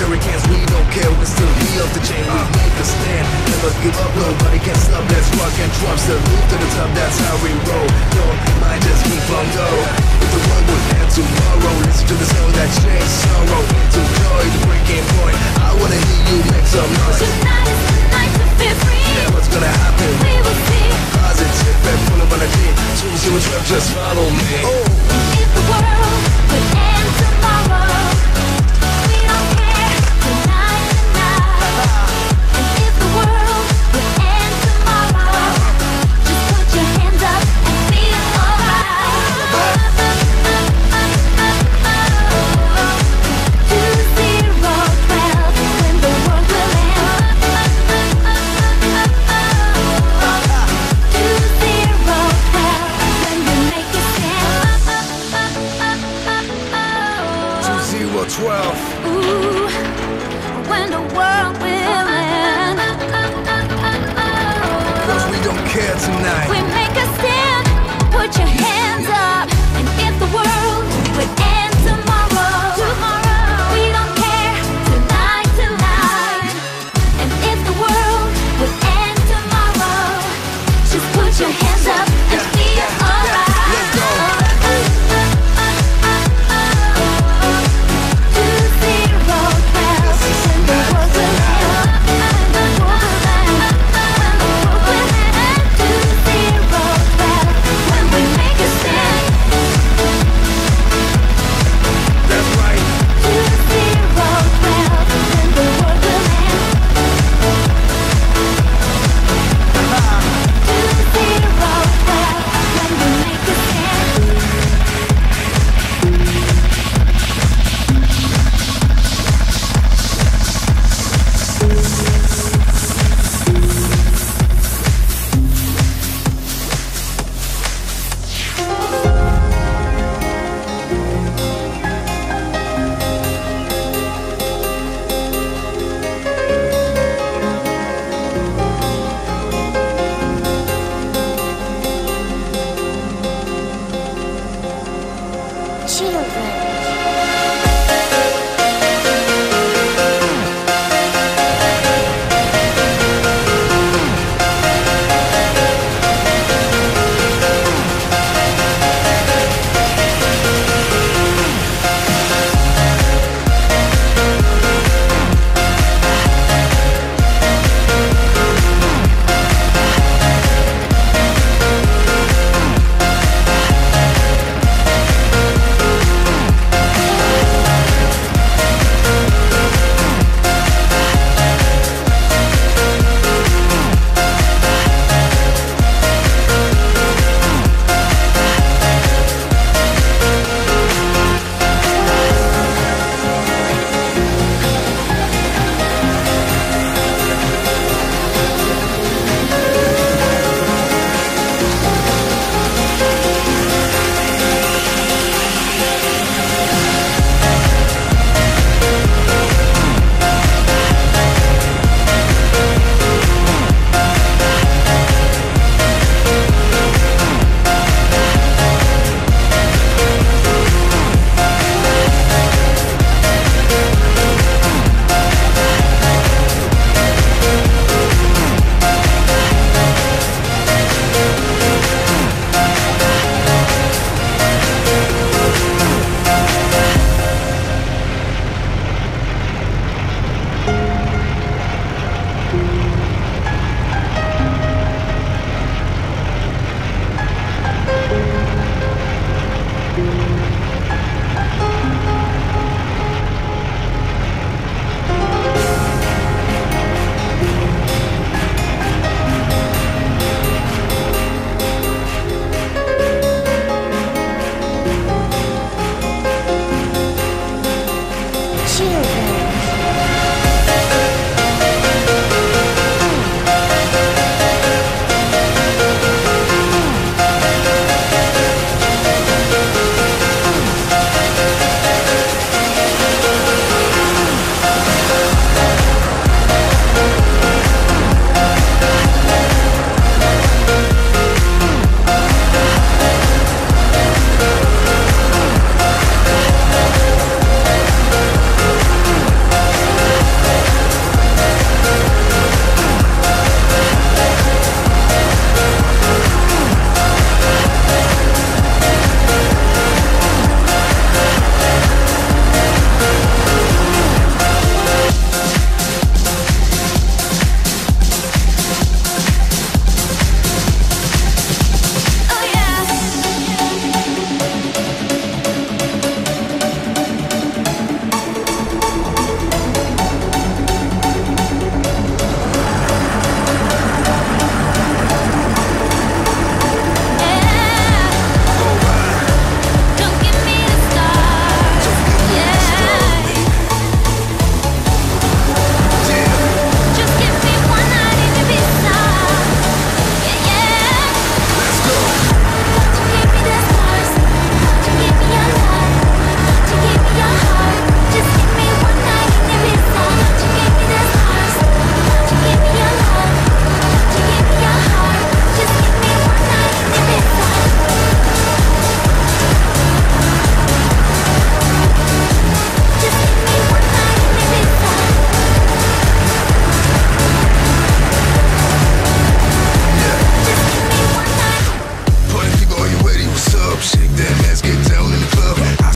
hurricanes, we don't care, We're still be up the chain, we make a stand, never give up, nobody can stop, Let's rock and drop. The move to the top, that's how we roll, don't mind, just keep on go, if the world would end tomorrow, listen to the sound that changed sorrow, into joy, the breaking point, I wanna hear you make some noise, tonight is the night to feel free, yeah, what's gonna happen, we will see, positive and full of energy, choose your trip, just follow me, oh.